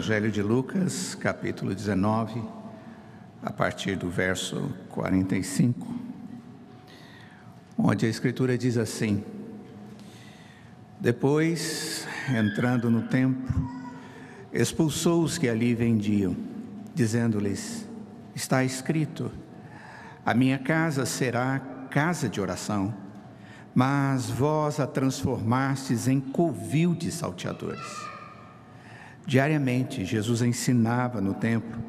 Evangelho de Lucas, capítulo 19, a partir do verso 45, onde a Escritura diz assim: Depois, entrando no templo, expulsou os que ali vendiam, dizendo-lhes: Está escrito, a minha casa será casa de oração, mas vós a transformastes em covil de salteadores. Diariamente, Jesus ensinava no templo,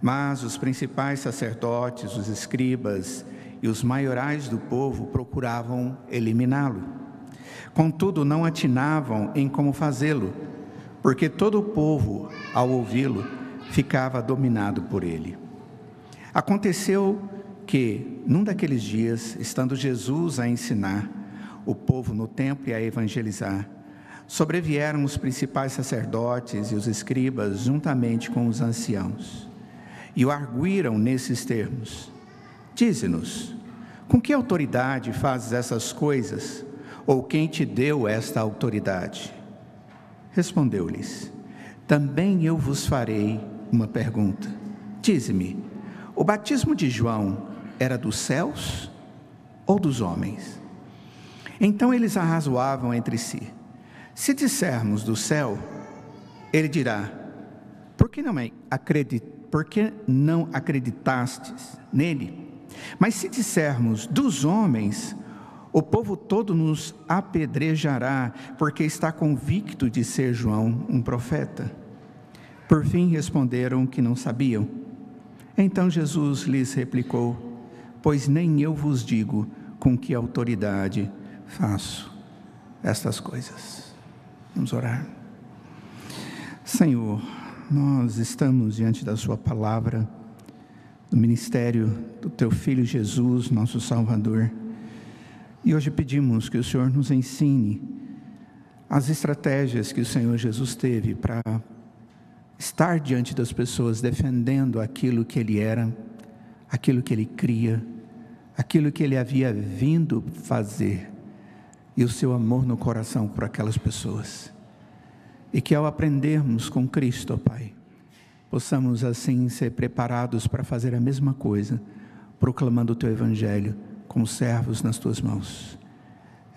mas os principais sacerdotes, os escribas e os maiorais do povo procuravam eliminá-lo. Contudo, não atinavam em como fazê-lo, porque todo o povo, ao ouvi-lo, ficava dominado por ele. Aconteceu que, num daqueles dias, estando Jesus a ensinar o povo no templo e a evangelizar, sobrevieram os principais sacerdotes e os escribas juntamente com os anciãos e o arguíram nesses termos: Dize-nos, com que autoridade fazes essas coisas? Ou quem te deu esta autoridade? Respondeu-lhes: Também eu vos farei uma pergunta. Dize-me: o batismo de João era dos céus ou dos homens? Então eles arrazoavam entre si. Se dissermos do céu, ele dirá: Por que não, acredit, por que não acreditastes nele? Mas se dissermos dos homens, o povo todo nos apedrejará, porque está convicto de ser João um profeta. Por fim responderam que não sabiam. Então Jesus lhes replicou: Pois nem eu vos digo com que autoridade faço estas coisas. Vamos orar. Senhor, nós estamos diante da Sua palavra, do ministério do Teu Filho Jesus, nosso Salvador, e hoje pedimos que o Senhor nos ensine as estratégias que o Senhor Jesus teve para estar diante das pessoas defendendo aquilo que Ele era, aquilo que Ele cria, aquilo que Ele havia vindo fazer e o seu amor no coração por aquelas pessoas. E que ao aprendermos com Cristo, ó Pai, possamos assim ser preparados para fazer a mesma coisa, proclamando o teu evangelho como servos nas tuas mãos.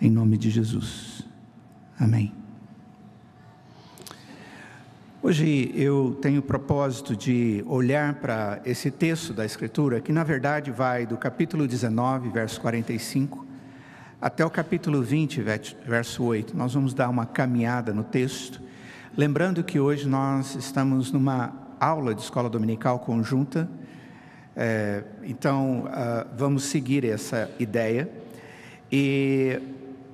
Em nome de Jesus. Amém. Hoje eu tenho o propósito de olhar para esse texto da Escritura, que na verdade vai do capítulo 19, verso 45, até o capítulo 20, verso 8. Nós vamos dar uma caminhada no texto, lembrando que hoje nós estamos numa aula de escola dominical conjunta, é, então uh, vamos seguir essa ideia. E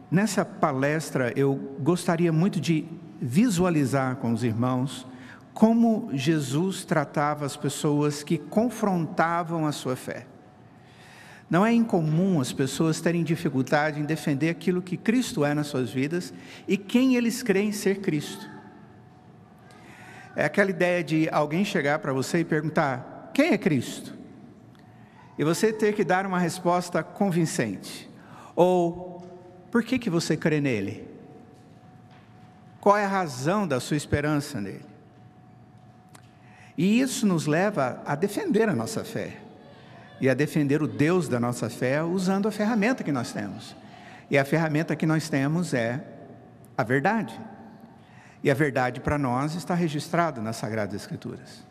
nessa palestra eu gostaria muito de visualizar com os irmãos como Jesus tratava as pessoas que confrontavam a sua fé. Não é incomum as pessoas terem dificuldade em defender aquilo que Cristo é nas suas vidas e quem eles creem ser Cristo. É aquela ideia de alguém chegar para você e perguntar: quem é Cristo? E você ter que dar uma resposta convincente. Ou, por que, que você crê nele? Qual é a razão da sua esperança nele? E isso nos leva a defender a nossa fé e a defender o Deus da nossa fé usando a ferramenta que nós temos. E a ferramenta que nós temos é a verdade. E a verdade para nós está registrada nas Sagradas Escrituras.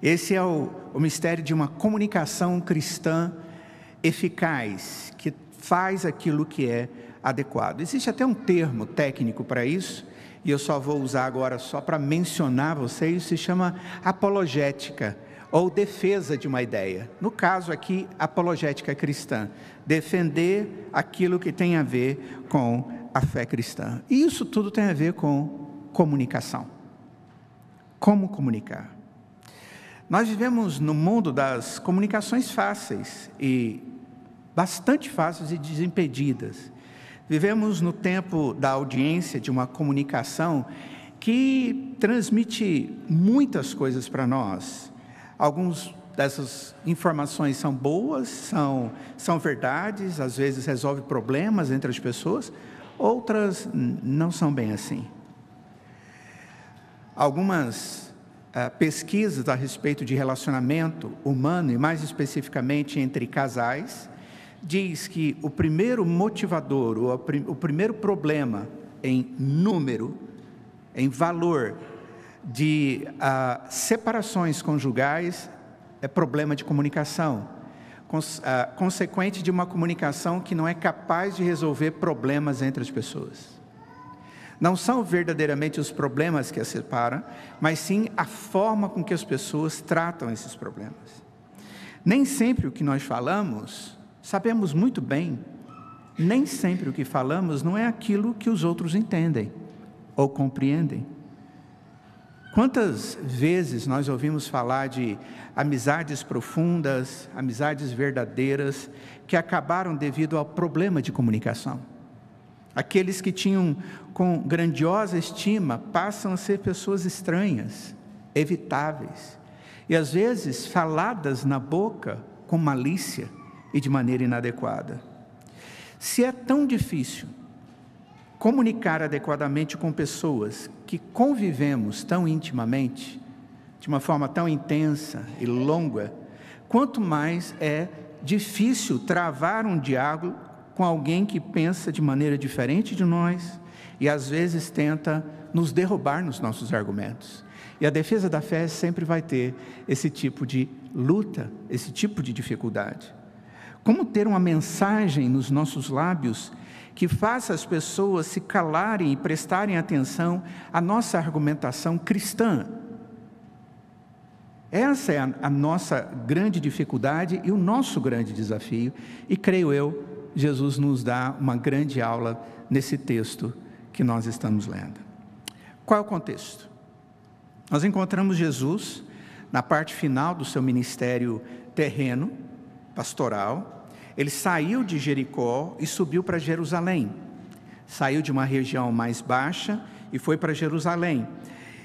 Esse é o, o mistério de uma comunicação cristã eficaz, que faz aquilo que é adequado. Existe até um termo técnico para isso, e eu só vou usar agora só para mencionar vocês, se chama apologética ou defesa de uma ideia. No caso aqui, apologética cristã, defender aquilo que tem a ver com a fé cristã. E isso tudo tem a ver com comunicação. Como comunicar? Nós vivemos no mundo das comunicações fáceis e bastante fáceis e desimpedidas. Vivemos no tempo da audiência de uma comunicação que transmite muitas coisas para nós Alguns dessas informações são boas, são, são verdades, às vezes resolve problemas entre as pessoas, outras não são bem assim. algumas uh, pesquisas a respeito de relacionamento humano e mais especificamente entre casais, diz que o primeiro motivador, o, o primeiro problema em número, em valor de uh, separações conjugais é problema de comunicação, cons, uh, consequente de uma comunicação que não é capaz de resolver problemas entre as pessoas. Não são verdadeiramente os problemas que as separam, mas sim a forma com que as pessoas tratam esses problemas. Nem sempre o que nós falamos, sabemos muito bem, nem sempre o que falamos não é aquilo que os outros entendem ou compreendem. Quantas vezes nós ouvimos falar de amizades profundas, amizades verdadeiras, que acabaram devido ao problema de comunicação? Aqueles que tinham com grandiosa estima passam a ser pessoas estranhas, evitáveis, e às vezes faladas na boca com malícia e de maneira inadequada. Se é tão difícil comunicar adequadamente com pessoas que convivemos tão intimamente, de uma forma tão intensa e longa, quanto mais é difícil travar um diálogo com alguém que pensa de maneira diferente de nós e às vezes tenta nos derrubar nos nossos argumentos. E a defesa da fé sempre vai ter esse tipo de luta, esse tipo de dificuldade. Como ter uma mensagem nos nossos lábios que faça as pessoas se calarem e prestarem atenção à nossa argumentação cristã. Essa é a, nossa grande dificuldade e o nosso grande desafio, e creio eu, Jesus nos dá uma grande aula nesse texto que nós estamos lendo. Qual é o contexto? Nós encontramos Jesus na parte final do seu ministério terreno, pastoral, ele saiu de Jericó e subiu para Jerusalém. Saiu de uma região mais baixa e foi para Jerusalém.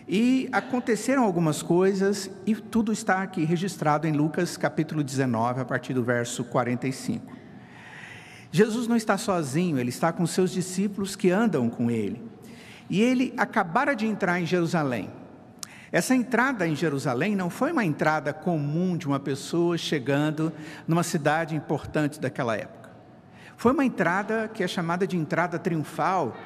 E aconteceram algumas coisas, e tudo está aqui registrado em Lucas capítulo 19, a partir do verso 45. Jesus não está sozinho, ele está com seus discípulos que andam com ele. E ele acabara de entrar em Jerusalém. Essa entrada em Jerusalém não foi uma entrada comum de uma pessoa chegando numa cidade importante daquela época. Foi uma entrada que é chamada de entrada triunfal.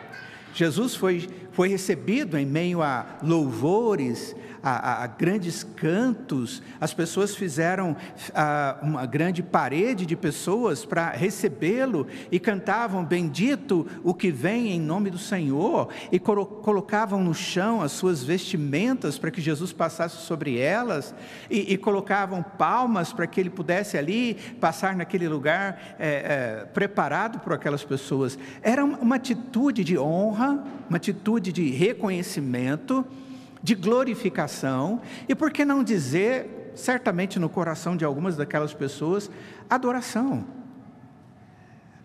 Jesus foi, foi recebido em meio a louvores, a, a, grandes cantos, as pessoas fizeram a, uma grande parede de pessoas para recebê-lo e cantavam: Bendito o que vem em nome do Senhor, e colo colocavam no chão as suas vestimentas para que Jesus passasse sobre elas, e, e colocavam palmas para que ele pudesse ali passar naquele lugar é, é, preparado por aquelas pessoas. Era uma, uma atitude de honra, uma atitude de reconhecimento de glorificação e, por que não dizer, certamente no coração de algumas daquelas pessoas, adoração.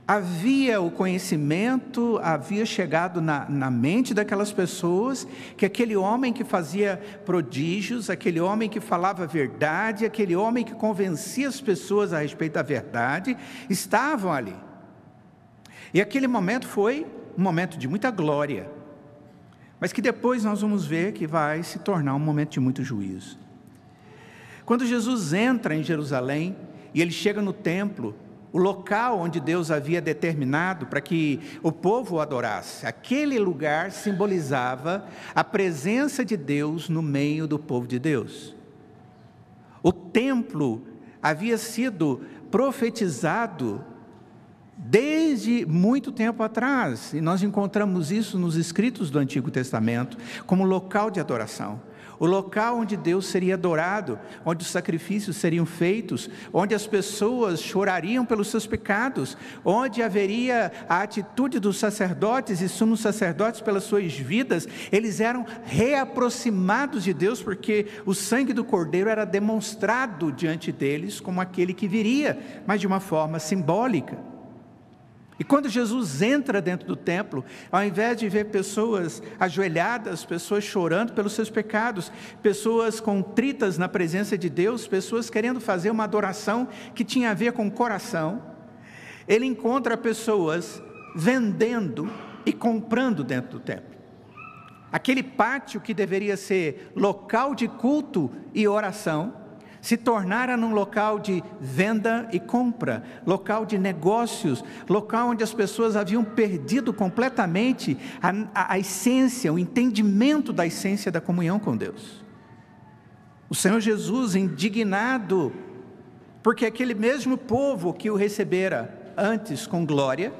Havia o conhecimento, havia chegado na, na mente daquelas pessoas que aquele homem que fazia prodígios, aquele homem que falava a verdade, aquele homem que convencia as pessoas a respeito da verdade, estavam ali. E aquele momento foi um momento de muita glória mas que depois nós vamos ver que vai se tornar um momento de muito juízo. Quando Jesus entra em Jerusalém e ele chega no templo, o local onde Deus havia determinado para que o povo o adorasse, aquele lugar simbolizava a presença de Deus no meio do povo de Deus. O templo havia sido profetizado desde muito tempo atrás, e nós encontramos isso nos escritos do Antigo Testamento, como local de adoração. O local onde Deus seria adorado, onde os sacrifícios seriam feitos, onde as pessoas chorariam pelos seus pecados, onde haveria a atitude dos sacerdotes e sumos sacerdotes pelas suas vidas, eles eram reaproximados de Deus, porque o sangue do Cordeiro era demonstrado diante deles como aquele que viria, mas de uma forma simbólica. E quando Jesus entra dentro do templo, ao invés de ver pessoas ajoelhadas, pessoas chorando pelos seus pecados, pessoas contritas na presença de Deus, pessoas querendo fazer uma adoração que tinha a ver com o coração, ele encontra pessoas vendendo e comprando dentro do templo. Aquele pátio que deveria ser local de culto e oração, se tornara num local de venda e compra, local de negócios, local onde as pessoas haviam perdido completamente a, a, a essência, o entendimento da essência da comunhão com Deus. O Senhor Jesus, indignado, porque aquele mesmo povo que o recebera antes com glória,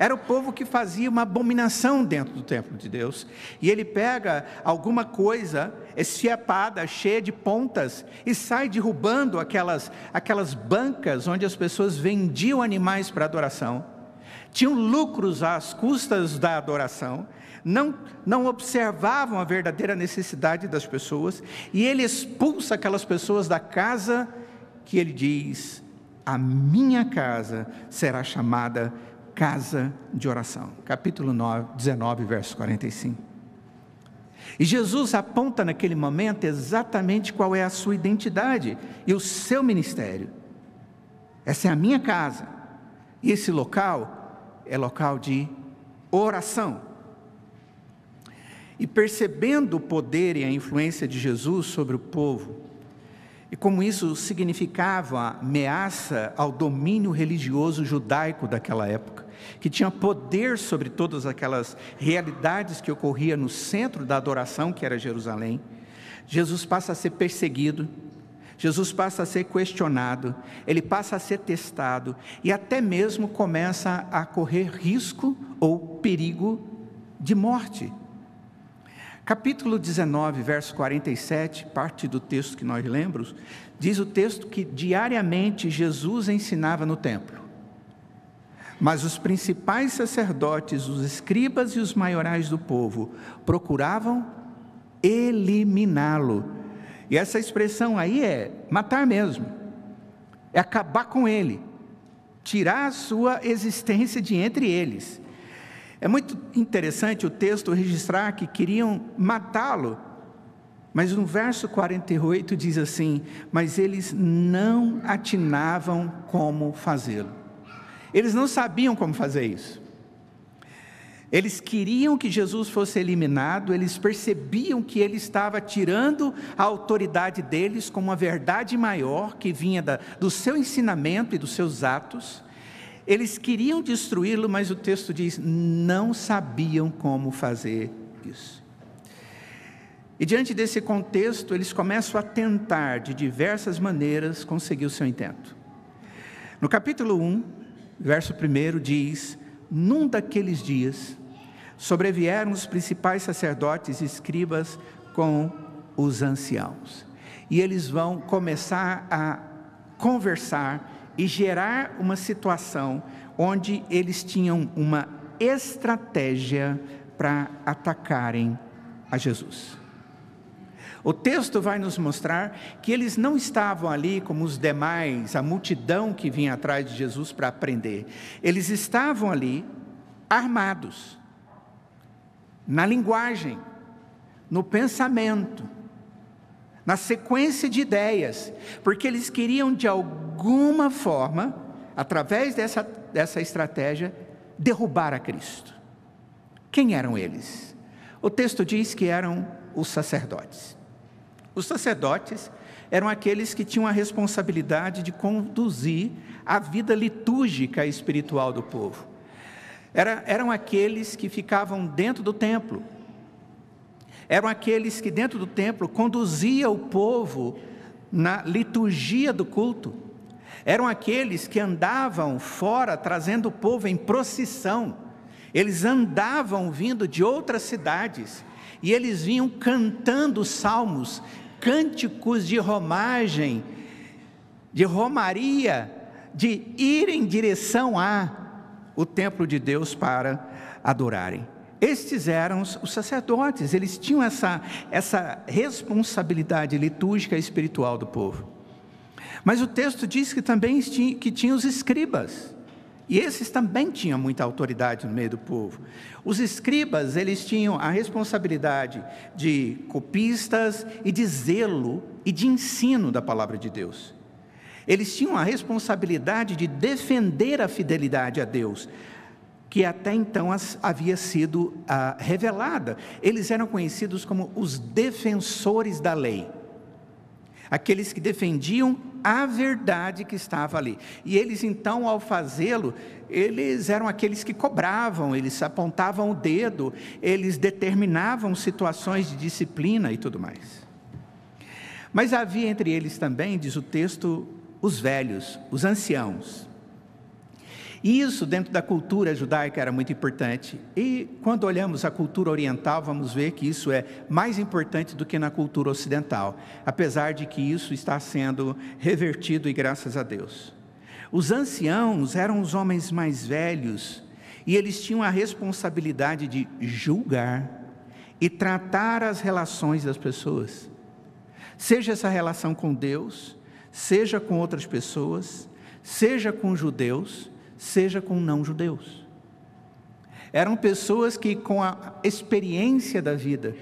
era o povo que fazia uma abominação dentro do templo de Deus. E ele pega alguma coisa esfiapada, cheia de pontas, e sai derrubando aquelas, aquelas bancas onde as pessoas vendiam animais para adoração. Tinham lucros às custas da adoração. Não, não observavam a verdadeira necessidade das pessoas, e ele expulsa aquelas pessoas da casa que ele diz: A minha casa será chamada casa de oração. Capítulo 9, 19, verso 45. E Jesus aponta naquele momento exatamente qual é a sua identidade e o seu ministério. Essa é a minha casa. E esse local é local de oração. E percebendo o poder e a influência de Jesus sobre o povo, e como isso significava ameaça ao domínio religioso judaico daquela época, que tinha poder sobre todas aquelas realidades que ocorriam no centro da adoração, que era Jerusalém, Jesus passa a ser perseguido, Jesus passa a ser questionado, ele passa a ser testado e até mesmo começa a correr risco ou perigo de morte. Capítulo 19, verso 47, parte do texto que nós lembramos, diz o texto que diariamente Jesus ensinava no templo. Mas os principais sacerdotes, os escribas e os maiorais do povo procuravam eliminá-lo. E essa expressão aí é matar mesmo, é acabar com ele, tirar a sua existência de entre eles. É muito interessante o texto registrar que queriam matá-lo, mas no verso 48 diz assim: Mas eles não atinavam como fazê-lo. Eles não sabiam como fazer isso. Eles queriam que Jesus fosse eliminado, eles percebiam que ele estava tirando a autoridade deles como uma verdade maior que vinha da, do seu ensinamento e dos seus atos. Eles queriam destruí-lo, mas o texto diz: não sabiam como fazer isso. E diante desse contexto, eles começam a tentar de diversas maneiras conseguir o seu intento. No capítulo 1, verso 1 diz: Num daqueles dias sobrevieram os principais sacerdotes e escribas com os anciãos. E eles vão começar a conversar e gerar uma situação onde eles tinham uma estratégia para atacarem a Jesus. O texto vai nos mostrar que eles não estavam ali como os demais, a multidão que vinha atrás de Jesus para aprender. Eles estavam ali armados, na linguagem, no pensamento, na sequência de ideias, porque eles queriam de alguma forma, através dessa, dessa estratégia, derrubar a Cristo. Quem eram eles? O texto diz que eram os sacerdotes. Os sacerdotes eram aqueles que tinham a responsabilidade de conduzir a vida litúrgica e espiritual do povo. Era, eram aqueles que ficavam dentro do templo. Eram aqueles que dentro do templo conduzia o povo na liturgia do culto. Eram aqueles que andavam fora trazendo o povo em procissão. Eles andavam vindo de outras cidades e eles vinham cantando salmos cânticos de romagem, de romaria, de ir em direção a o templo de Deus para adorarem. Estes eram os sacerdotes, eles tinham essa, essa responsabilidade litúrgica e espiritual do povo. Mas o texto diz que também que tinha os escribas. E esses também tinham muita autoridade no meio do povo. Os escribas, eles tinham a responsabilidade de copistas e de zelo e de ensino da palavra de Deus. Eles tinham a responsabilidade de defender a fidelidade a Deus. que até então havia sido ah, revelada. Eles eram conhecidos como os defensores da lei, aqueles que defendiam a verdade que estava ali. E eles então, ao fazê-lo, eles eram aqueles que cobravam, eles apontavam o dedo, eles determinavam situações de disciplina e tudo mais. Mas havia entre eles também, diz o texto, os velhos, os anciãos. E isso, dentro da cultura judaica, era muito importante. E quando olhamos a cultura oriental, vamos ver que isso é mais importante do que na cultura ocidental, apesar de que isso está sendo revertido e graças a Deus. Os anciãos eram os homens mais velhos e eles tinham a responsabilidade de julgar e tratar as relações das pessoas, seja essa relação com Deus, seja com outras pessoas, seja com judeus seja com não-judeus. Eram pessoas que, com a experiência da vida,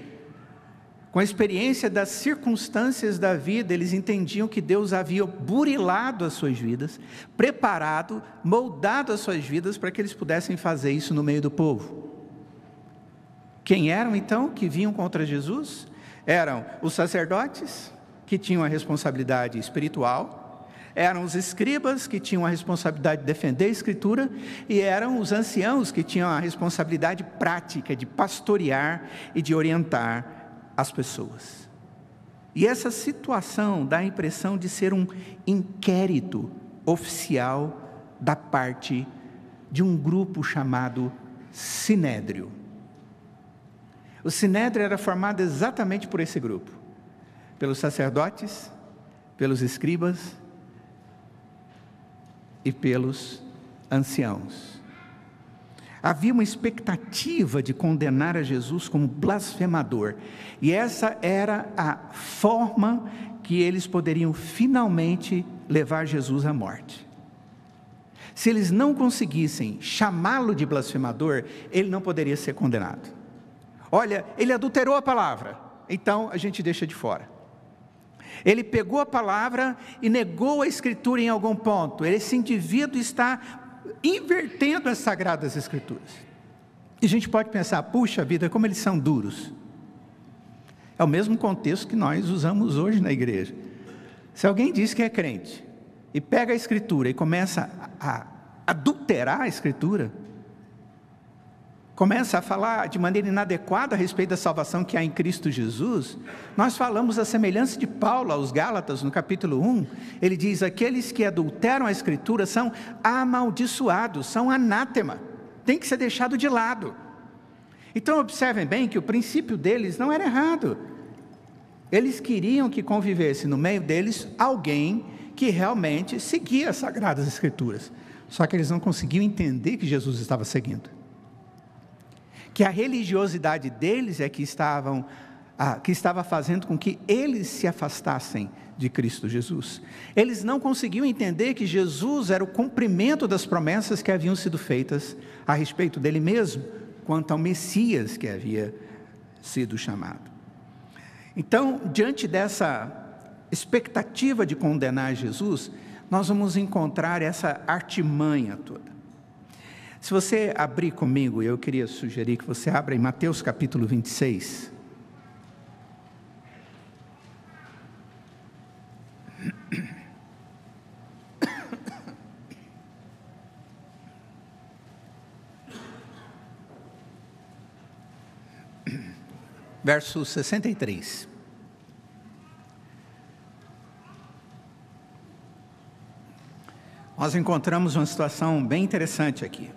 com a experiência das circunstâncias da vida, eles entendiam que Deus havia burilado as suas vidas, preparado, moldado as suas vidas para que eles pudessem fazer isso no meio do povo. Quem eram então que vinham contra Jesus? Eram os sacerdotes, que tinham a responsabilidade espiritual, eram os escribas que tinham a responsabilidade de defender a escritura e eram os anciãos que tinham a responsabilidade prática de pastorear e de orientar as pessoas. E essa situação dá a impressão de ser um inquérito oficial da parte de um grupo chamado Sinédrio. O Sinédrio era formado exatamente por esse grupo, pelos sacerdotes, pelos escribas e pelos anciãos. Havia uma expectativa de condenar a Jesus como blasfemador, e essa era a forma que eles poderiam finalmente levar Jesus à morte. Se eles não conseguissem chamá-lo de blasfemador, ele não poderia ser condenado. Olha, ele adulterou a palavra, então a gente deixa de fora. Ele pegou a palavra e negou a escritura em algum ponto. Esse indivíduo está invertendo as sagradas escrituras. E a gente pode pensar, puxa vida, como eles são duros. É o mesmo contexto que nós usamos hoje na igreja. Se alguém diz que é crente e pega a escritura e começa a adulterar a escritura, começa a falar de maneira inadequada a respeito da salvação que há em Cristo Jesus, nós falamos a semelhança de Paulo aos Gálatas, no capítulo 1, ele diz: aqueles que adulteram a Escritura são amaldiçoados, são anátema, tem que ser deixado de lado. Então, observem bem que o princípio deles não era errado. Eles queriam que convivesse no meio deles alguém que realmente seguia as Sagradas Escrituras. Só que eles não conseguiam entender que Jesus estava seguindo que a religiosidade deles é que estavam ah, que estava fazendo com que eles se afastassem de Cristo Jesus. Eles não conseguiam entender que Jesus era o cumprimento das promessas que haviam sido feitas a respeito dele mesmo, quanto ao Messias que havia sido chamado. Então, diante dessa expectativa de condenar Jesus, nós vamos encontrar essa artimanha toda. Se você abrir comigo, eu queria sugerir que você abra em Mateus capítulo 26. Verso 63. Nós encontramos uma situação bem interessante aqui.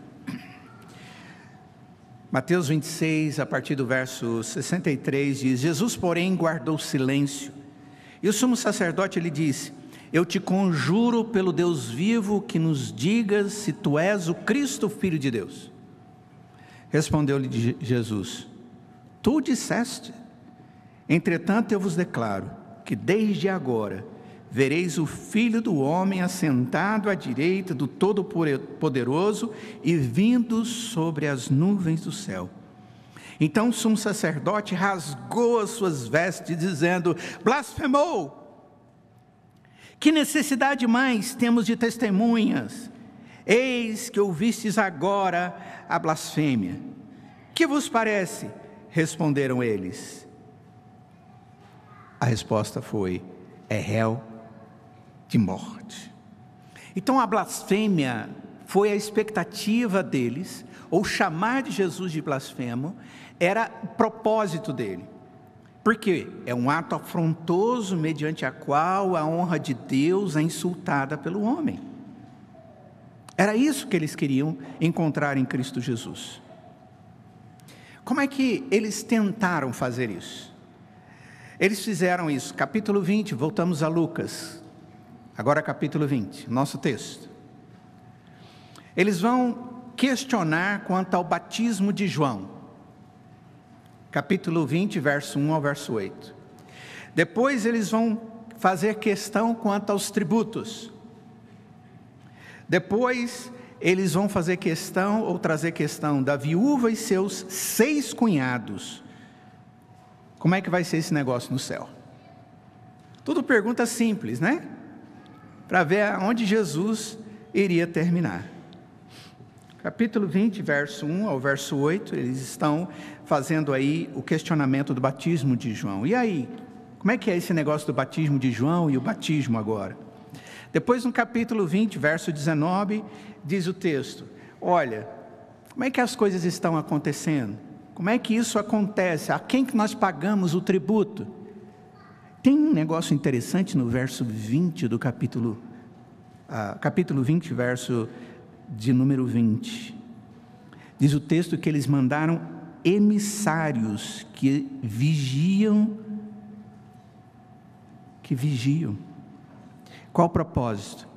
Mateus 26, a partir do verso 63, diz: Jesus, porém, guardou silêncio. E o sumo sacerdote lhe disse: Eu te conjuro pelo Deus vivo que nos digas se tu és o Cristo, filho de Deus. Respondeu-lhe Jesus: Tu disseste. Entretanto, eu vos declaro que desde agora vereis o Filho do Homem assentado à direita do Todo-Poderoso e vindo sobre as nuvens do céu. Então o sumo sacerdote rasgou as suas vestes, dizendo: Blasfemou! Que necessidade mais temos de testemunhas? Eis que ouvistes agora a blasfêmia. Que vos parece? Responderam eles. A resposta foi: é réu de morte. Então a blasfêmia foi a expectativa deles, ou chamar de Jesus de blasfemo, era o propósito dele. Porque é um ato afrontoso mediante a qual a honra de Deus é insultada pelo homem. Era isso que eles queriam encontrar em Cristo Jesus. Como é que eles tentaram fazer isso? Eles fizeram isso, capítulo 20, voltamos a Lucas. Agora, capítulo 20, nosso texto. Eles vão questionar quanto ao batismo de João capítulo 20, verso 1 ao verso 8. Depois eles vão fazer questão quanto aos tributos. Depois eles vão fazer questão ou trazer questão da viúva e seus seis cunhados. Como é que vai ser esse negócio no céu? Tudo pergunta simples, né? Para ver onde Jesus iria terminar. Capítulo 20, verso 1 ao verso 8, eles estão fazendo aí o questionamento do batismo de João. E aí, como é que é esse negócio do batismo de João e o batismo agora? Depois, no capítulo 20, verso 19, diz o texto: Olha, como é que as coisas estão acontecendo? Como é que isso acontece? A quem que nós pagamos o tributo? Tem um negócio interessante no verso 20 do capítulo, uh, capítulo 20, verso de número 20. Diz o texto que eles mandaram emissários que vigiam, que vigiam. Qual o propósito?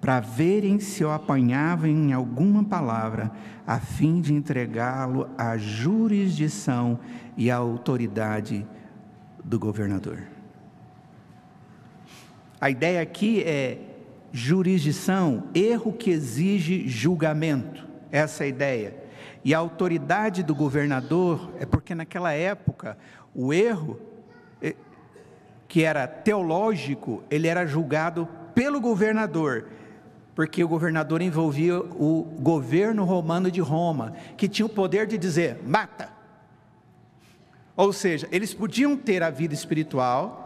Para verem se eu apanhava em alguma palavra, a fim de entregá-lo à jurisdição e à autoridade do governador. A ideia aqui é jurisdição, erro que exige julgamento. Essa é a ideia. E a autoridade do governador é porque naquela época o erro eh, que era teológico, ele era julgado pelo governador, porque o governador envolvia o governo romano de Roma, que tinha o poder de dizer: mata. Ou seja, eles podiam ter a vida espiritual,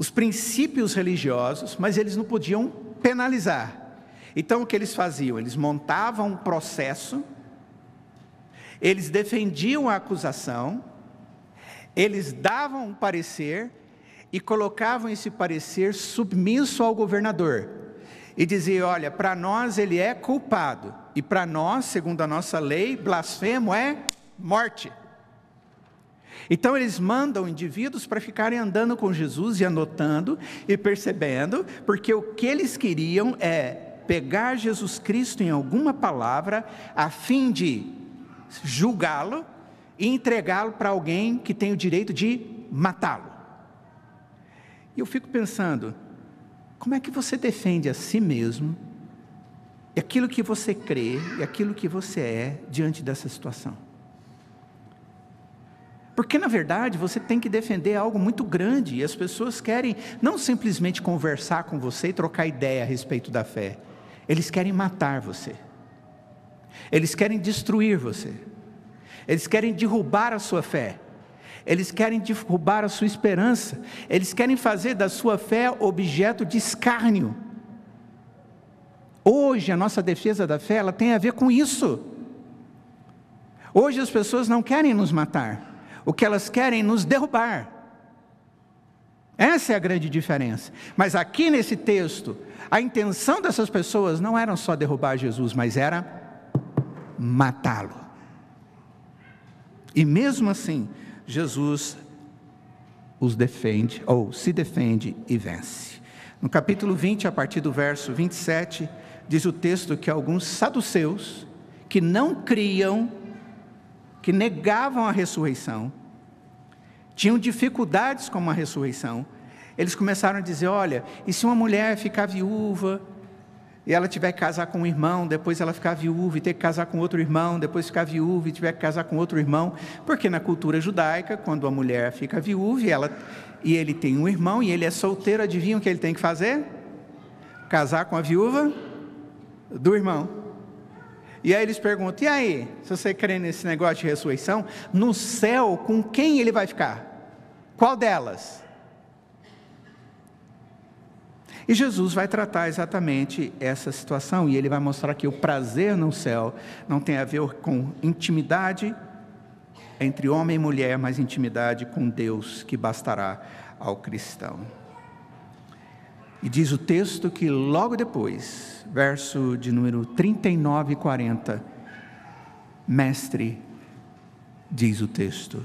os princípios religiosos, mas eles não podiam penalizar. Então o que eles faziam? Eles montavam um processo eles defendiam a acusação, eles davam um parecer e colocavam esse parecer submisso ao governador. E diziam: olha, para nós ele é culpado, e para nós, segundo a nossa lei, blasfemo é morte. Então eles mandam indivíduos para ficarem andando com Jesus e anotando e percebendo, porque o que eles queriam é pegar Jesus Cristo em alguma palavra, a fim de julgá-lo e entregá-lo para alguém que tem o direito de matá-lo. E eu fico pensando, como é que você defende a si mesmo, e aquilo que você crê, e aquilo que você é diante dessa situação? Porque na verdade você tem que defender algo muito grande e as pessoas querem não simplesmente conversar com você e trocar ideia a respeito da fé, eles querem matar você. Eles querem destruir você. Eles querem derrubar a sua fé. Eles querem derrubar a sua esperança. Eles querem fazer da sua fé objeto de escárnio. Hoje a nossa defesa da fé, ela tem a ver com isso. Hoje as pessoas não querem nos matar. O que elas querem nos derrubar. Essa é a grande diferença. Mas aqui nesse texto, a intenção dessas pessoas não era só derrubar Jesus, mas era matá-lo. E mesmo assim, Jesus os defende, ou se defende e vence. No capítulo 20, a partir do verso 27, diz o texto que alguns saduceus, que não criam, que negavam a ressurreição, tinham dificuldades com a ressurreição, eles começaram a dizer: olha, e se uma mulher ficar viúva, e ela tiver que casar com um irmão, depois ela ficar viúva e ter que casar com outro irmão, depois ficar viúva e tiver que casar com outro irmão, porque na cultura judaica, quando a mulher fica viúva e, ela, e ele tem um irmão e ele é solteiro, adivinha o que ele tem que fazer? Casar com a viúva do irmão. E aí eles perguntam: e aí, se você crê nesse negócio de ressurreição, no céu, com quem ele vai ficar? Qual delas? E Jesus vai tratar exatamente essa situação, e ele vai mostrar que o prazer no céu não tem a ver com intimidade entre homem e mulher, mas intimidade com Deus que bastará ao cristão. E diz o texto que logo depois, verso de número 39 e 40, Mestre, diz o texto,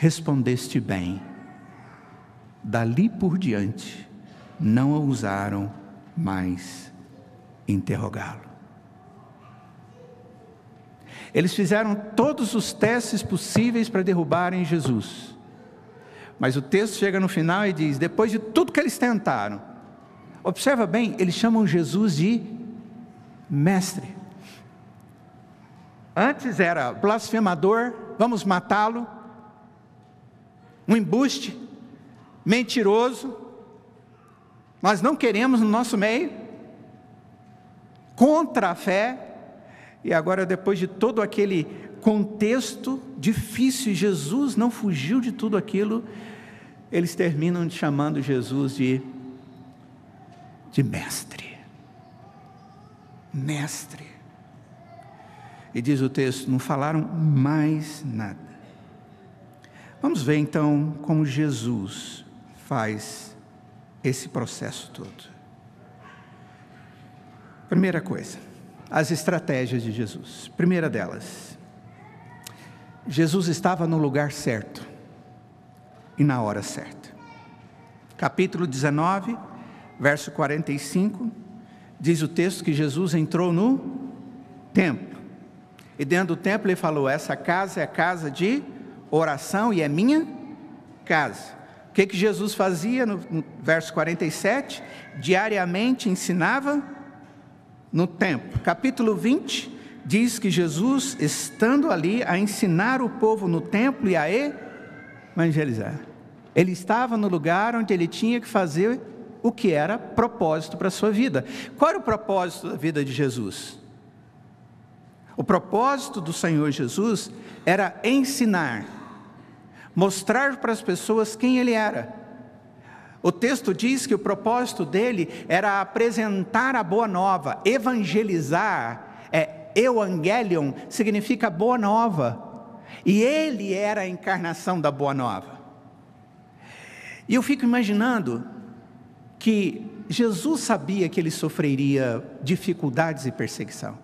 respondeste bem, dali por diante não ousaram mais interrogá-lo. Eles fizeram todos os testes possíveis para derrubarem Jesus. Mas o texto chega no final e diz: depois de tudo que eles tentaram, Observa bem, eles chamam Jesus de mestre. Antes era blasfemador, vamos matá-lo. Um embuste, mentiroso. Nós não queremos no nosso meio. Contra a fé. E agora, depois de todo aquele contexto difícil, Jesus não fugiu de tudo aquilo. Eles terminam chamando Jesus de de mestre. Mestre. E diz o texto: não falaram mais nada. Vamos ver então como Jesus faz esse processo todo. Primeira coisa, as estratégias de Jesus. Primeira delas, Jesus estava no lugar certo e na hora certa. Capítulo 19, verso 45, diz o texto que Jesus entrou no templo. E dentro do templo ele falou: Essa casa é a casa de oração e é minha casa. O que, que Jesus fazia no, no verso 47? Diariamente ensinava no templo. Capítulo 20 diz que Jesus, estando ali a ensinar o povo no templo e a evangelizar, ele estava no lugar onde ele tinha que fazer o que era propósito para a sua vida. Qual era o propósito da vida de Jesus? O propósito do Senhor Jesus era ensinar, mostrar para as pessoas quem Ele era. O texto diz que o propósito dele era apresentar a boa nova, evangelizar, é, evangelion significa boa nova, e ele era a encarnação da boa nova. E eu fico imaginando que Jesus sabia que ele sofreria dificuldades e perseguição.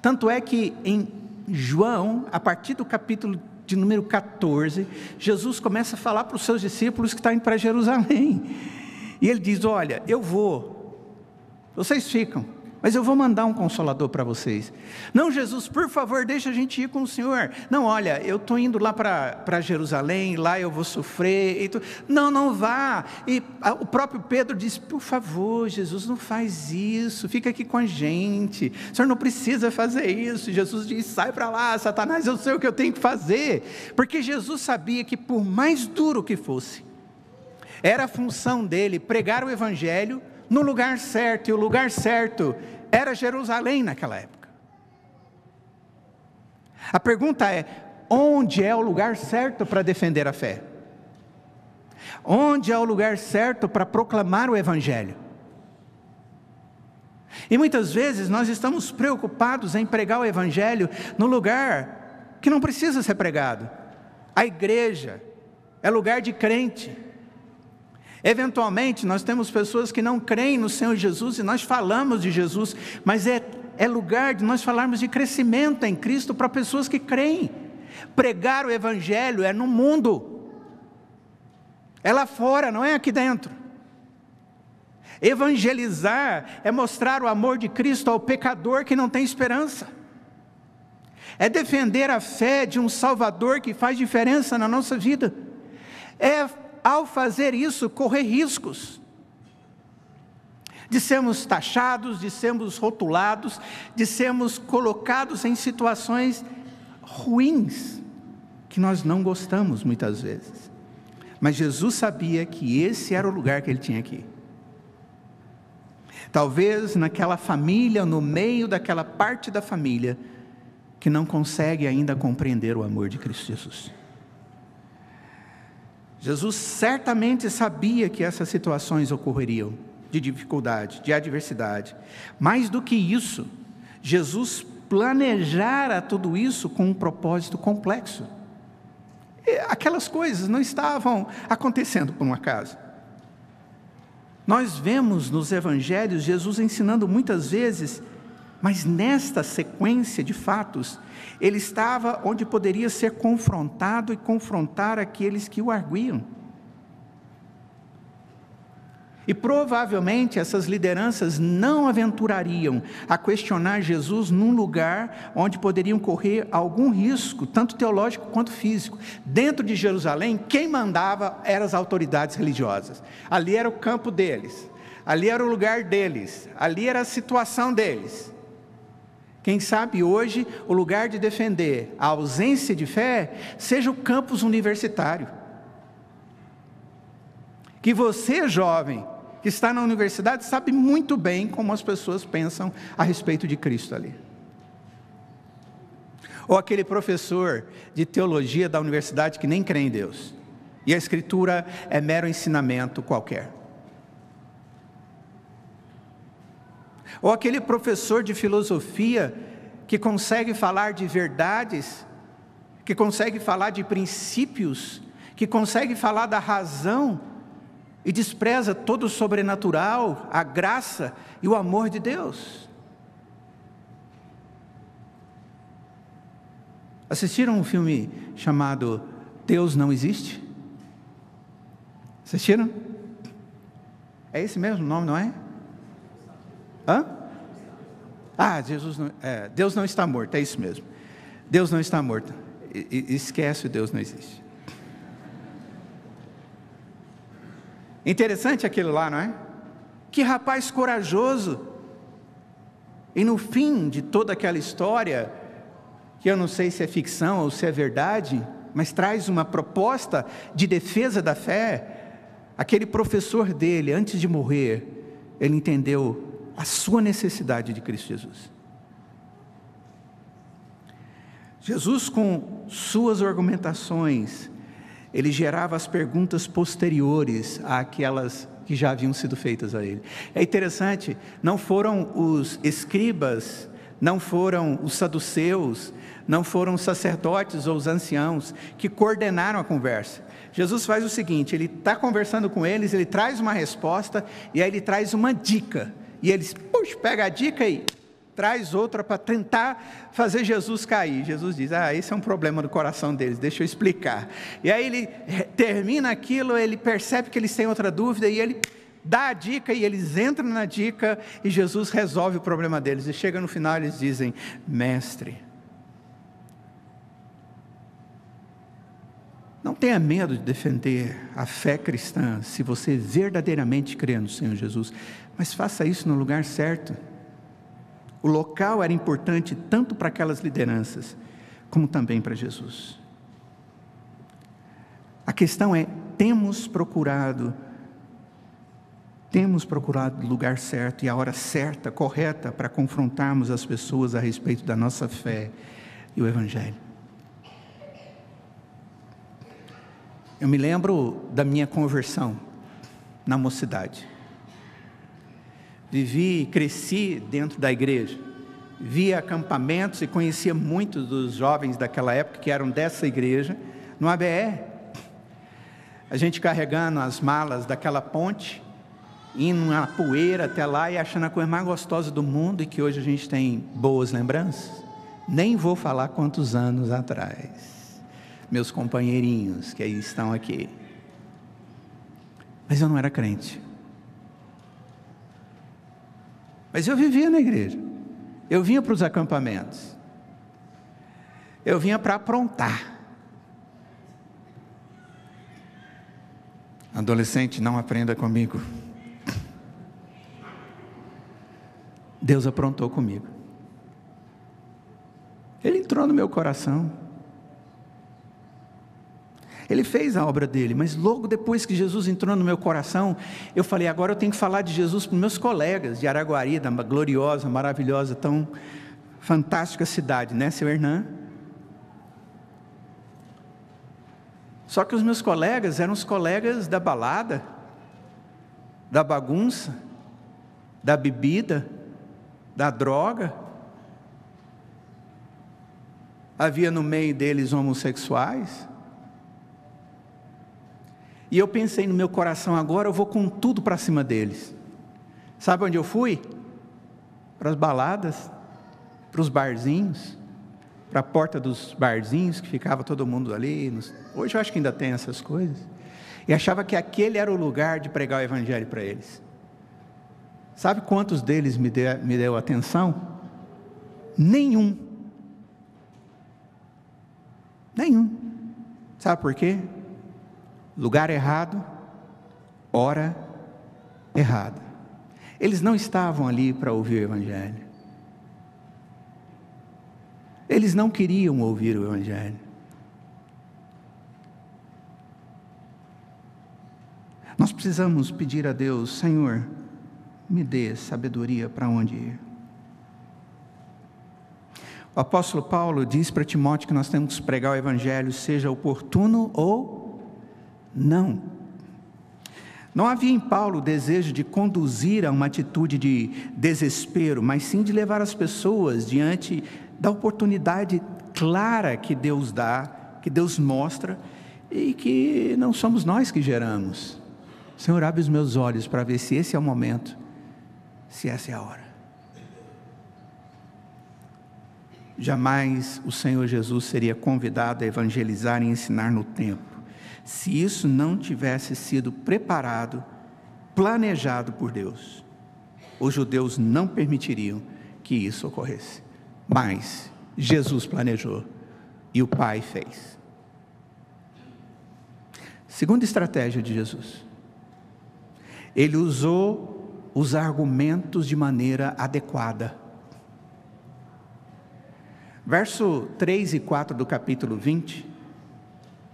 Tanto é que em João, a partir do capítulo de número 14, Jesus começa a falar para os seus discípulos que está indo para Jerusalém. E ele diz: Olha, eu vou, vocês ficam, mas eu vou mandar um consolador para vocês. Não, Jesus, por favor, deixa a gente ir com o Senhor. Não, olha, eu estou indo lá para Jerusalém, lá eu vou sofrer. Tu... Não, não vá. E a, o próprio Pedro disse: por favor, Jesus, não faz isso, fica aqui com a gente. O Senhor não precisa fazer isso. Jesus disse: sai para lá, Satanás, eu sei o que eu tenho que fazer. Porque Jesus sabia que, por mais duro que fosse, era a função dele pregar o Evangelho no lugar certo, e o lugar certo era Jerusalém naquela época. A pergunta é: onde é o lugar certo para defender a fé? Onde é o lugar certo para proclamar o Evangelho? E muitas vezes nós estamos preocupados em pregar o Evangelho no lugar que não precisa ser pregado. A igreja é lugar de crente. Eventualmente, nós temos pessoas que não creem no Senhor Jesus e nós falamos de Jesus, mas é, é lugar de nós falarmos de crescimento em Cristo para pessoas que creem. Pregar o Evangelho é no mundo, é lá fora, não é aqui dentro. Evangelizar é mostrar o amor de Cristo ao pecador que não tem esperança. É defender a fé de um Salvador que faz diferença na nossa vida. É ao fazer isso, correr riscos de sermos taxados, de sermos rotulados, de sermos colocados em situações ruins, que nós não gostamos muitas vezes. Mas Jesus sabia que esse era o lugar que ele tinha aqui. Talvez naquela família, no meio daquela parte da família, que não consegue ainda compreender o amor de Cristo Jesus. Jesus certamente sabia que essas situações ocorreriam, de dificuldade, de adversidade. Mais do que isso, Jesus planejara tudo isso com um propósito complexo. E aquelas coisas não estavam acontecendo por um acaso. Nós vemos nos evangelhos Jesus ensinando muitas vezes mas nesta sequência de fatos, ele estava onde poderia ser confrontado e confrontar aqueles que o arguiam. E provavelmente essas lideranças não aventurariam a questionar Jesus num lugar onde poderiam correr algum risco, tanto teológico quanto físico. Dentro de Jerusalém, quem mandava eram as autoridades religiosas. Ali era o campo deles, ali era o lugar deles, ali era a situação deles. Quem sabe hoje o lugar de defender a ausência de fé seja o campus universitário. Que você, jovem, que está na universidade, sabe muito bem como as pessoas pensam a respeito de Cristo ali. Ou aquele professor de teologia da universidade que nem crê em Deus. E a Escritura é mero ensinamento qualquer. Ou aquele professor de filosofia que consegue falar de verdades, que consegue falar de princípios, que consegue falar da razão e despreza todo o sobrenatural, a graça e o amor de Deus. Assistiram um filme chamado Deus Não Existe? Assistiram? É esse mesmo nome, não é? Hã? Ah, Jesus não, é, Deus não está morto, é isso mesmo. Deus não está morto. E, esquece, Deus não existe. Interessante aquilo lá, não é? Que rapaz corajoso. E no fim de toda aquela história, que eu não sei se é ficção ou se é verdade, mas traz uma proposta de defesa da fé, aquele professor dele, antes de morrer, ele entendeu a sua necessidade de Cristo Jesus. Jesus, com suas argumentações, ele gerava as perguntas posteriores àquelas que já haviam sido feitas a ele. É interessante, não foram os escribas, não foram os saduceus, não foram os sacerdotes ou os anciãos que coordenaram a conversa. Jesus faz o seguinte: ele está conversando com eles, ele traz uma resposta e aí ele traz uma dica e eles, puxa, pega a dica e traz outra para tentar fazer Jesus cair. Jesus diz: Ah, esse é um problema do coração deles, deixa eu explicar. E aí ele termina aquilo, ele percebe que eles têm outra dúvida e ele dá a dica e eles entram na dica e Jesus resolve o problema deles. E chega no final eles dizem: Mestre, não tenha medo de defender a fé cristã se você verdadeiramente crê no Senhor Jesus mas faça isso no lugar certo. O local era importante tanto para aquelas lideranças, como também para Jesus. A questão é: temos procurado, temos procurado o lugar certo e a hora certa, correta, para confrontarmos as pessoas a respeito da nossa fé e o Evangelho. Eu me lembro da minha conversão na mocidade vivi, cresci dentro da igreja, via acampamentos e conhecia muitos dos jovens daquela época que eram dessa igreja, no ABR. A gente carregando as malas daquela ponte, indo na poeira até lá e achando a coisa mais gostosa do mundo e que hoje a gente tem boas lembranças. Nem vou falar quantos anos atrás. Meus companheirinhos que aí estão aqui. Mas eu não era crente. Mas eu vivia na igreja. Eu vinha para os acampamentos. Eu vinha para aprontar. Adolescente, não aprenda comigo. Deus aprontou comigo. Ele entrou no meu coração. Ele fez a obra dele, mas logo depois que Jesus entrou no meu coração, eu falei: agora eu tenho que falar de Jesus para meus colegas de Araguari, da gloriosa, maravilhosa, tão fantástica cidade, né, seu Hernan? Só que os meus colegas eram os colegas da balada, da bagunça, da bebida, da droga. Havia no meio deles homossexuais. E eu pensei no meu coração, agora eu vou com tudo para cima deles. Sabe onde eu fui? Para as baladas, para os barzinhos para a porta dos barzinhos, que ficava todo mundo ali. Hoje eu acho que ainda tem essas coisas. E achava que aquele era o lugar de pregar o Evangelho para eles. Sabe quantos deles me, deu, me deu atenção? Nenhum. Nenhum. Sabe por quê? Lugar errado, hora errada. Eles não estavam ali para ouvir o Evangelho. Eles não queriam ouvir o Evangelho. Nós precisamos pedir a Deus, Senhor, me dê sabedoria para onde ir. O apóstolo Paulo diz para Timóteo que nós temos que pregar o Evangelho, seja oportuno ou não. Não havia em Paulo o desejo de conduzir a uma atitude de desespero, mas sim de levar as pessoas diante da oportunidade clara que Deus dá, que Deus mostra e que não somos nós que geramos. Senhor, abre os meus olhos para ver se esse é o momento, se essa é a hora. Jamais o Senhor Jesus seria convidado a evangelizar e ensinar no tempo, se isso não tivesse sido preparado, planejado por Deus. Os judeus não permitiriam que isso ocorresse. Mas Jesus planejou e o Pai fez. Segunda estratégia de Jesus. Ele usou os argumentos de maneira adequada. Verso 3 e 4 do capítulo 20,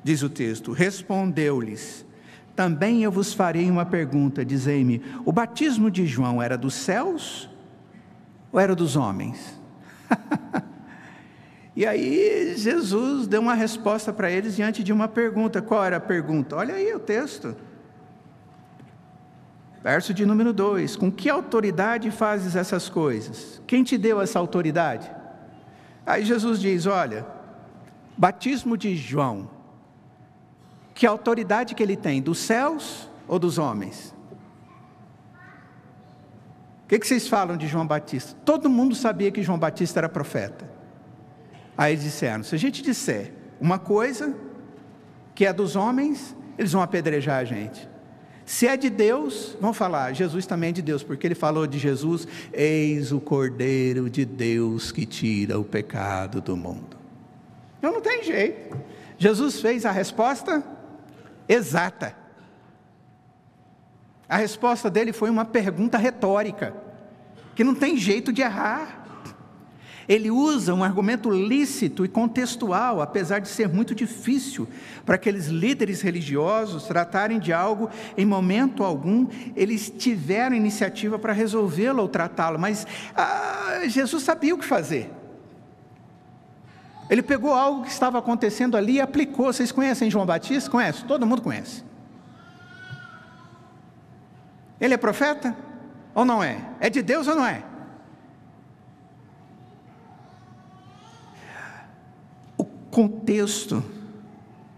diz o texto: Respondeu-lhes: Também eu vos farei uma pergunta, dizei-me: O batismo de João era dos céus ou era dos homens? e aí Jesus deu uma resposta para eles diante de uma pergunta. Qual era a pergunta? Olha aí o texto. Verso de número 2: Com que autoridade fazes essas coisas? Quem te deu essa autoridade? Aí Jesus diz: Olha, batismo de João, que autoridade que ele tem? Dos céus ou dos homens? O que, que vocês falam de João Batista? Todo mundo sabia que João Batista era profeta. Aí eles disseram: se a gente disser uma coisa que é dos homens, eles vão apedrejar a gente. Se é de Deus, vão falar, Jesus também é de Deus, porque ele falou de Jesus, eis o Cordeiro de Deus que tira o pecado do mundo. Então não tem jeito. Jesus fez a resposta exata. A resposta dele foi uma pergunta retórica, que não tem jeito de errar. Ele usa um argumento lícito e contextual, apesar de ser muito difícil para aqueles líderes religiosos tratarem de algo em momento algum, eles tiveram iniciativa para resolvê-lo ou tratá-lo, mas ah, Jesus sabia o que fazer. Ele pegou algo que estava acontecendo ali e aplicou. Vocês conhecem João Batista? Conhece? Todo mundo conhece. Ele é profeta ou não é? É de Deus ou não é? O contexto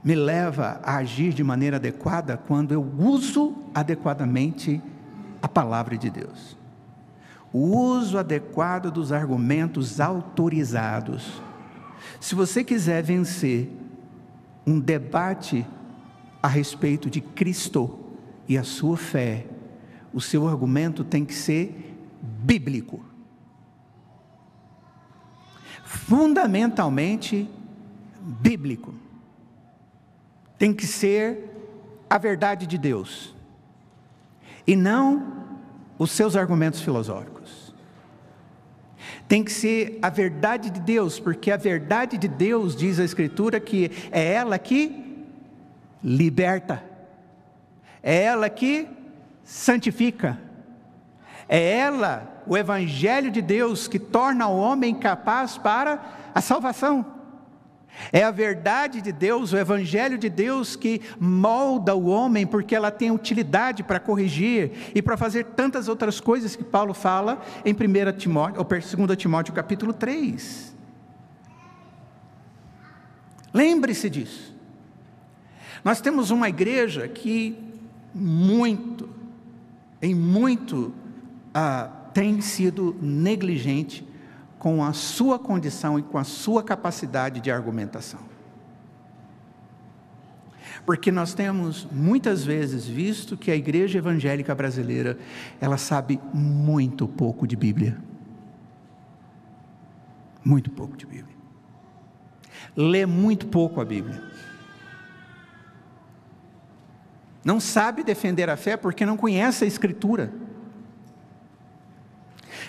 me leva a agir de maneira adequada quando eu uso adequadamente a palavra de Deus. O uso adequado dos argumentos autorizados. Se você quiser vencer um debate a respeito de Cristo e a sua fé, o seu argumento tem que ser bíblico. Fundamentalmente bíblico. Tem que ser a verdade de Deus. E não os seus argumentos filosóficos. Tem que ser a verdade de Deus, porque a verdade de Deus, diz a Escritura, que é ela que liberta, é ela que santifica, é ela, o Evangelho de Deus, que torna o homem capaz para a salvação. É a verdade de Deus, o Evangelho de Deus que molda o homem, porque ela tem utilidade para corrigir e para fazer tantas outras coisas que Paulo fala em 1 Timóteo, ou 2 Timóteo capítulo 3. Lembre-se disso. Nós temos uma igreja que muito, em muito, ah, tem sido negligente com a sua condição e com a sua capacidade de argumentação. Porque nós temos muitas vezes visto que a igreja evangélica brasileira, ela sabe muito pouco de Bíblia. Muito pouco de Bíblia. Lê muito pouco a Bíblia. Não sabe defender a fé porque não conhece a Escritura.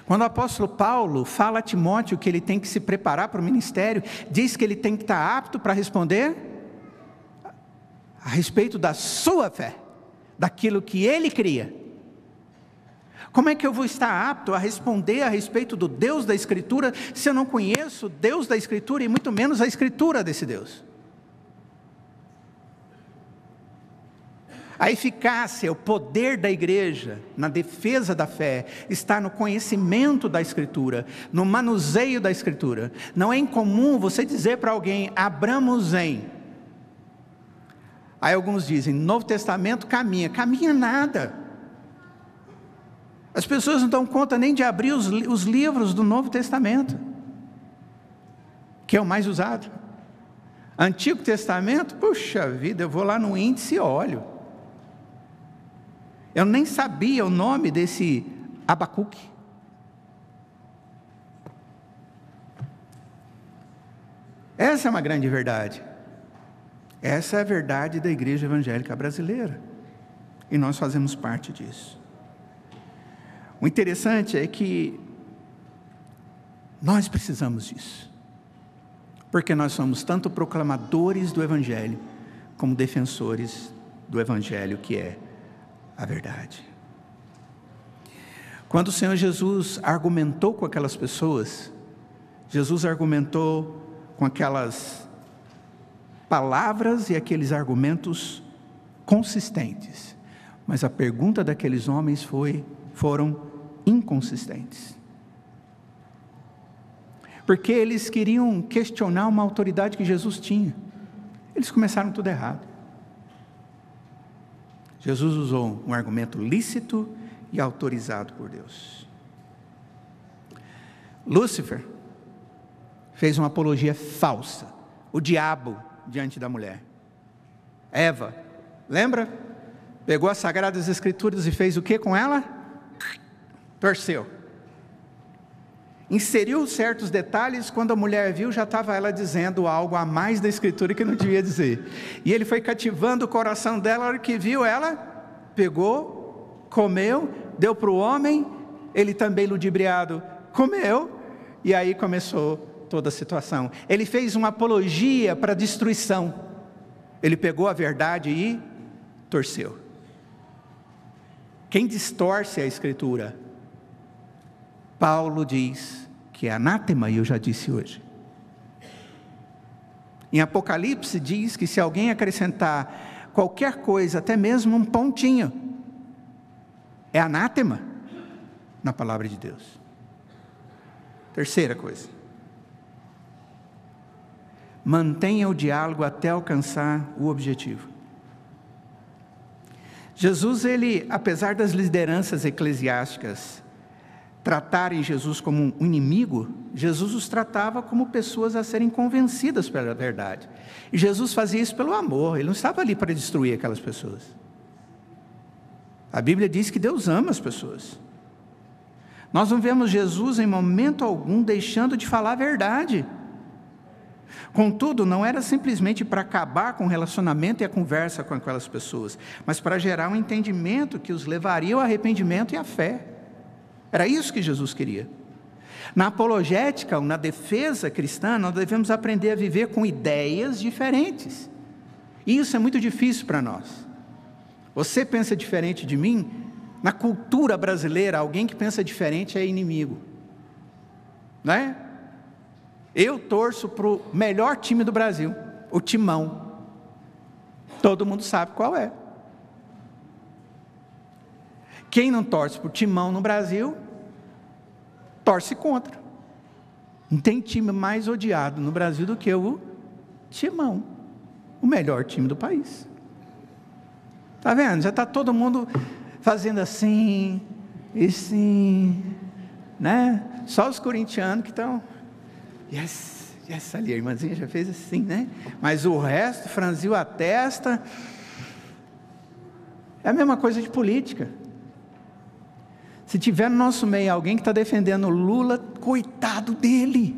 Quando o apóstolo Paulo fala a Timóteo que ele tem que se preparar para o ministério, diz que ele tem que estar apto para responder a respeito da sua fé, daquilo que ele cria. Como é que eu vou estar apto a responder a respeito do Deus da Escritura se eu não conheço o Deus da Escritura e muito menos a Escritura desse Deus? A eficácia, o poder da igreja na defesa da fé está no conhecimento da Escritura, no manuseio da Escritura. Não é incomum você dizer para alguém, abramos em. Aí alguns dizem, Novo Testamento caminha. Caminha nada. As pessoas não dão conta nem de abrir os, os livros do Novo Testamento, que é o mais usado. Antigo Testamento, puxa vida, eu vou lá no índice e olho. Eu nem sabia o nome desse Abacuque. Essa é uma grande verdade. Essa é a verdade da igreja evangélica brasileira. E nós fazemos parte disso. O interessante é que nós precisamos disso. Porque nós somos tanto proclamadores do Evangelho, como defensores do Evangelho que é a verdade. Quando o Senhor Jesus argumentou com aquelas pessoas, Jesus argumentou com aquelas palavras e aqueles argumentos consistentes. Mas a pergunta daqueles homens foi, foram inconsistentes. Porque eles queriam questionar uma autoridade que Jesus tinha. Eles começaram tudo errado. Jesus usou um argumento lícito e autorizado por Deus. Lúcifer fez uma apologia falsa, o diabo diante da mulher. Eva, lembra? Pegou as sagradas escrituras e fez o que com ela? Torceu. Inseriu certos detalhes, quando a mulher viu, já estava ela dizendo algo a mais da escritura que não devia dizer. E ele foi cativando o coração dela, a hora que viu, ela pegou, comeu, deu para o homem, ele também ludibriado comeu, e aí começou toda a situação. Ele fez uma apologia para a destruição. Ele pegou a verdade e torceu. Quem distorce a escritura Paulo diz que é anátema, e eu já disse hoje. Em Apocalipse diz que se alguém acrescentar qualquer coisa, até mesmo um pontinho, é anátema na palavra de Deus. Terceira coisa. Mantenha o diálogo até alcançar o objetivo. Jesus, ele, apesar das lideranças eclesiásticas tratarem Jesus como um inimigo, Jesus os tratava como pessoas a serem convencidas pela verdade. E Jesus fazia isso pelo amor, ele não estava ali para destruir aquelas pessoas. A Bíblia diz que Deus ama as pessoas. Nós não vemos Jesus em momento algum deixando de falar a verdade. Contudo, não era simplesmente para acabar com o relacionamento e a conversa com aquelas pessoas, mas para gerar um entendimento que os levaria ao arrependimento e à fé. Era isso que Jesus queria. Na apologética, ou na defesa cristã, nós devemos aprender a viver com ideias diferentes. E isso é muito difícil para nós. Você pensa diferente de mim, na cultura brasileira, alguém que pensa diferente é inimigo. Não é? Eu torço para o melhor time do Brasil, o Timão. Todo mundo sabe qual é. Quem não torce o Timão no Brasil, torce contra. Não tem time mais odiado no Brasil do que o Timão, o melhor time do país. Tá vendo? Já está todo mundo fazendo assim, e sim, né? Só os corintianos que estão. Yes, yes, ali a irmãzinha já fez assim, né? Mas o resto franziu a testa. É a mesma coisa de política. Se tiver no nosso meio alguém que está defendendo Lula, coitado dele.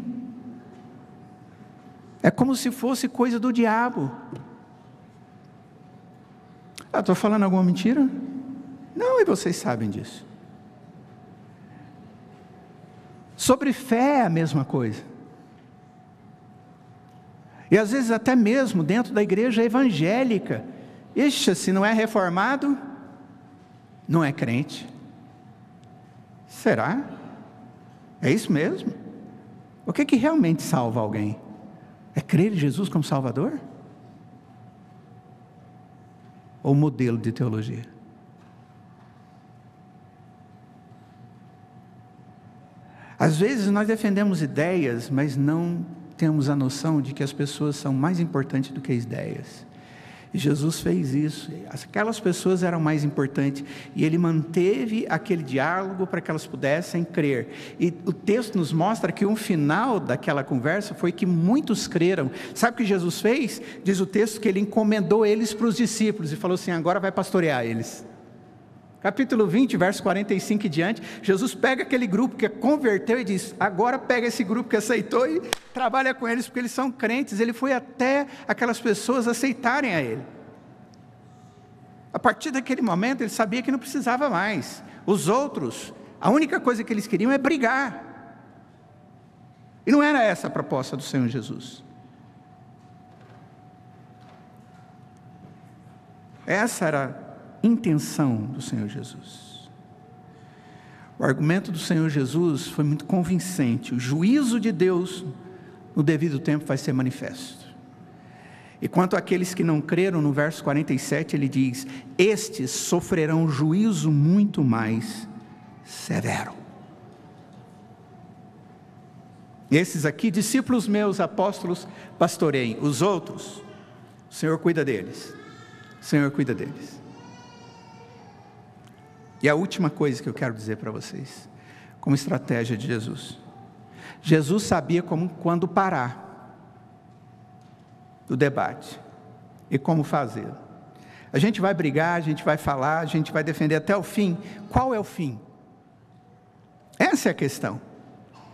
É como se fosse coisa do diabo. Ah, estou falando alguma mentira? Não, e vocês sabem disso. Sobre fé é a mesma coisa. E às vezes até mesmo dentro da igreja evangélica. Ixi, se não é reformado, não é crente. Será? É isso mesmo? O que, que realmente salva alguém? É crer em Jesus como Salvador? Ou modelo de teologia? Às vezes nós defendemos ideias, mas não temos a noção de que as pessoas são mais importantes do que as ideias. Jesus fez isso. Aquelas pessoas eram mais importantes e ele manteve aquele diálogo para que elas pudessem crer. E o texto nos mostra que o final daquela conversa foi que muitos creram. Sabe o que Jesus fez? Diz o texto que ele encomendou eles para os discípulos e falou assim: agora vai pastorear eles capítulo 20, verso 45 e diante, Jesus pega aquele grupo que converteu e diz: agora pega esse grupo que aceitou e trabalha com eles, porque eles são crentes. Ele foi até aquelas pessoas aceitarem a Ele. A partir daquele momento, ele sabia que não precisava mais. Os outros, a única coisa que eles queriam é brigar. E não era essa a proposta do Senhor Jesus. Essa era intenção do Senhor Jesus. O argumento do Senhor Jesus foi muito convincente. O juízo de Deus, no devido tempo, vai ser manifesto. E quanto àqueles que não creram, no verso 47 ele diz: Estes sofrerão juízo muito mais severo. Esses aqui, discípulos meus, apóstolos, pastoreiem. Os outros, o Senhor cuida deles. O Senhor cuida deles. E a última coisa que eu quero dizer para vocês, como estratégia de Jesus. Jesus sabia como quando parar do debate e como fazê-lo. A gente vai brigar, a gente vai falar, a gente vai defender até o fim. Qual é o fim? Essa é a questão.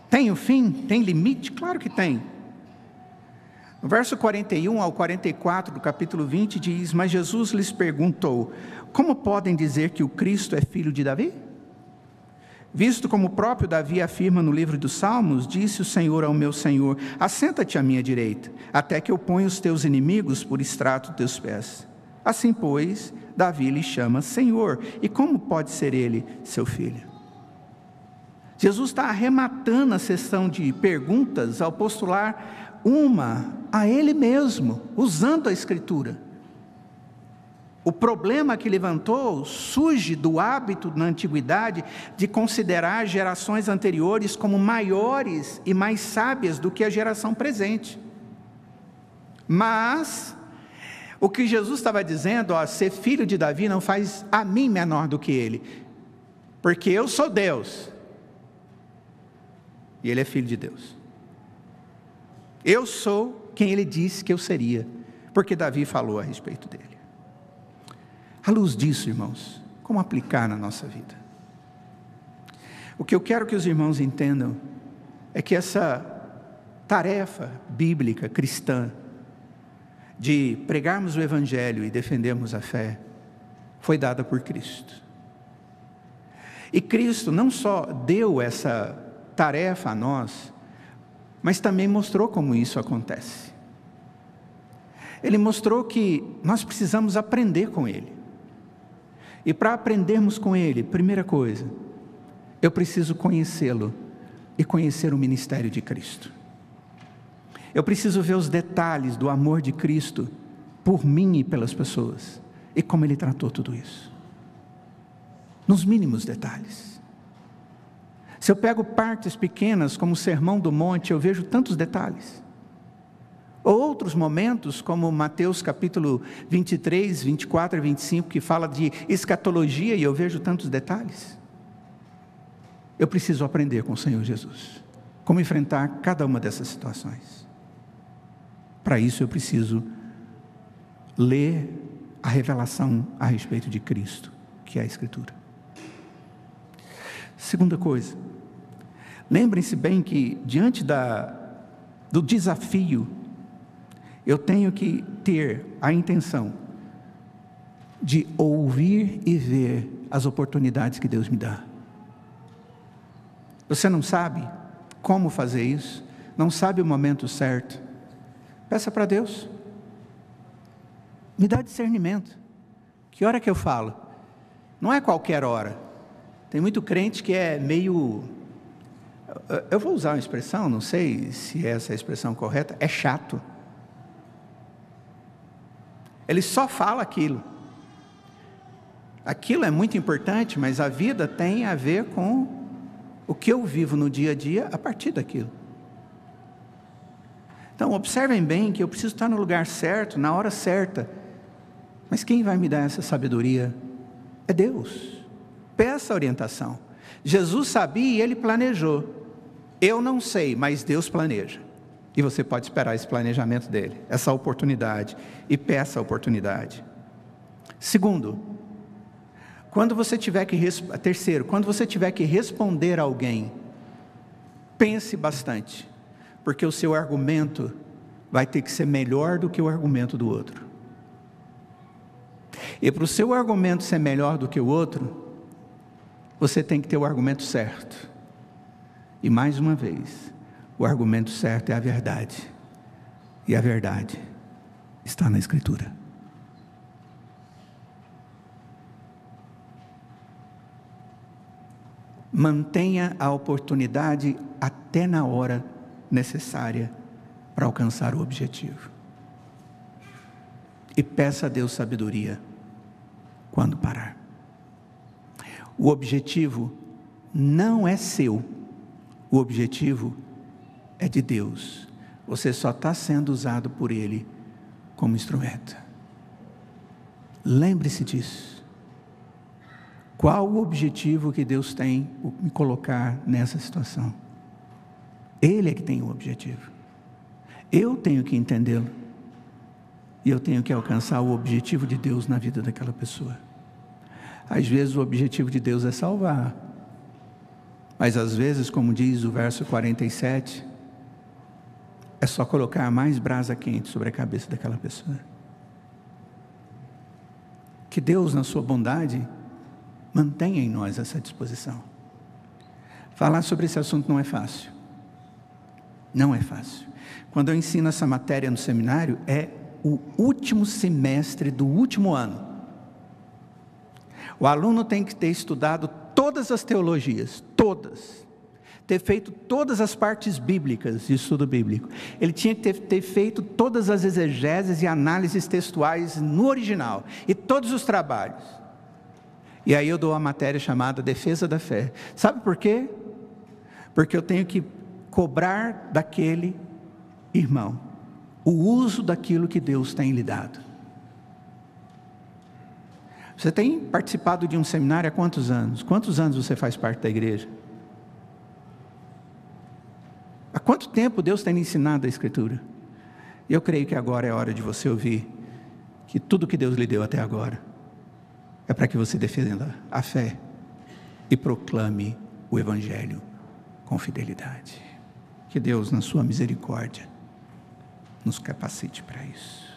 Tem o fim? Tem limite? Claro que tem. No verso 41 ao 44 do capítulo 20 diz: Mas Jesus lhes perguntou: Como podem dizer que o Cristo é filho de Davi? Visto como o próprio Davi afirma no livro dos Salmos, disse o Senhor ao meu Senhor: Assenta-te à minha direita, até que eu ponha os teus inimigos por extrato dos teus pés. Assim, pois, Davi lhe chama Senhor, e como pode ser ele seu filho? Jesus está arrematando a sessão de perguntas ao postular uma a ele mesmo, usando a Escritura. O problema que levantou surge do hábito na antiguidade de considerar gerações anteriores como maiores e mais sábias do que a geração presente. Mas o que Jesus estava dizendo, ó, ser filho de Davi não faz a mim menor do que ele, porque eu sou Deus e ele é filho de Deus. Eu sou quem ele disse que eu seria, porque Davi falou a respeito dele. À luz disso, irmãos, como aplicar na nossa vida? O que eu quero que os irmãos entendam é que essa tarefa bíblica cristã de pregarmos o Evangelho e defendermos a fé foi dada por Cristo. E Cristo não só deu essa tarefa a nós, mas também mostrou como isso acontece. Ele mostrou que nós precisamos aprender com Ele. E para aprendermos com Ele, primeira coisa, eu preciso conhecê-lo e conhecer o ministério de Cristo. Eu preciso ver os detalhes do amor de Cristo por mim e pelas pessoas e como Ele tratou tudo isso. Nos mínimos detalhes. Se eu pego partes pequenas, como o Sermão do Monte, eu vejo tantos detalhes. Outros momentos, como Mateus capítulo 23, 24 e 25, que fala de escatologia e eu vejo tantos detalhes. Eu preciso aprender com o Senhor Jesus como enfrentar cada uma dessas situações. Para isso eu preciso ler a revelação a respeito de Cristo, que é a Escritura. Segunda coisa, lembrem-se bem que diante da, do desafio eu tenho que ter a intenção de ouvir e ver as oportunidades que Deus me dá. Você não sabe como fazer isso, não sabe o momento certo. Peça para Deus. Me dá discernimento. Que hora que eu falo? Não é qualquer hora. Tem muito crente que é meio. Eu vou usar uma expressão, não sei se é essa a expressão correta, é chato. Ele só fala aquilo. Aquilo é muito importante, mas a vida tem a ver com o que eu vivo no dia a dia a partir daquilo. Então, observem bem que eu preciso estar no lugar certo, na hora certa. Mas quem vai me dar essa sabedoria é Deus. Peça orientação. Jesus sabia e ele planejou. Eu não sei, mas Deus planeja. E você pode esperar esse planejamento dele, essa oportunidade, e peça a oportunidade. Segundo, quando você tiver que terceiro, quando você tiver que responder a alguém, pense bastante, porque o seu argumento vai ter que ser melhor do que o argumento do outro. E para o seu argumento ser melhor do que o outro, você tem que ter o argumento certo. E mais uma vez, o argumento certo é a verdade. E a verdade está na Escritura. Mantenha a oportunidade até na hora necessária para alcançar o objetivo. E peça a Deus sabedoria quando parar. O objetivo não é seu, o objetivo é de Deus. Você só está sendo usado por Ele como instrumento. Lembre-se disso. Qual o objetivo que Deus tem me colocar nessa situação? Ele é que tem o objetivo. Eu tenho que entendê-lo. E eu tenho que alcançar o objetivo de Deus na vida daquela pessoa. Às vezes o objetivo de Deus é salvar. Mas às vezes, como diz o verso 47, é só colocar mais brasa quente sobre a cabeça daquela pessoa. Que Deus, na sua bondade, mantenha em nós essa disposição. Falar sobre esse assunto não é fácil. Não é fácil. Quando eu ensino essa matéria no seminário, é o último semestre do último ano. O aluno tem que ter estudado todas as teologias, todas ter feito todas as partes bíblicas de estudo bíblico. Ele tinha que ter, ter feito todas as exegeses e análises textuais no original e todos os trabalhos. E aí eu dou a matéria chamada Defesa da Fé. Sabe por quê? Porque eu tenho que cobrar daquele irmão o uso daquilo que Deus tem lhe dado. Você tem participado de um seminário há quantos anos? Quantos anos você faz parte da igreja? Há quanto tempo Deus tem ensinado a Escritura? Eu creio que agora é hora de você ouvir que tudo que Deus lhe deu até agora é para que você defenda a fé e proclame o Evangelho com fidelidade. Que Deus, na sua misericórdia, nos capacite para isso.